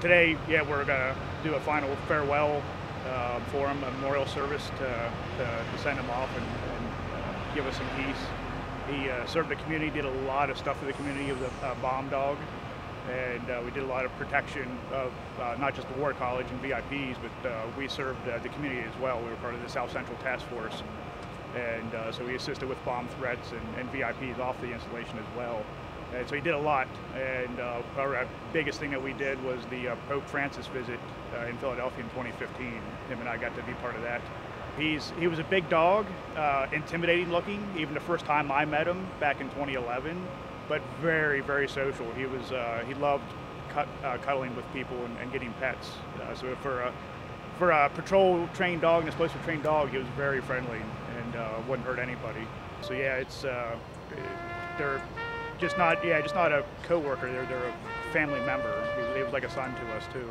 today, yeah, we're gonna do a final farewell uh, for him, a memorial service to, to, to send him off and, and uh, give us some peace. He uh, served the community, did a lot of stuff for the community. He was a, a bomb dog, and uh, we did a lot of protection of uh, not just the War College and VIPs, but uh, we served uh, the community as well. We were part of the South Central Task Force, and so we assisted with bomb threats and, and VIPs off the installation as well. And so he did a lot, and uh, our biggest thing that we did was the uh, Pope Francis visit uh, in Philadelphia in 2015. Him and I got to be part of that. He's he was a big dog, uh, intimidating looking, even the first time I met him back in 2011, but very very social. He was uh, he loved cut, cuddling with people and, and getting pets. So for a for a patrol trained dog and a explosive trained dog, he was very friendly and wouldn't hurt anybody. So yeah, it's they're just not yeah just not a coworker. They're they're a family member. He was, like a son to us too.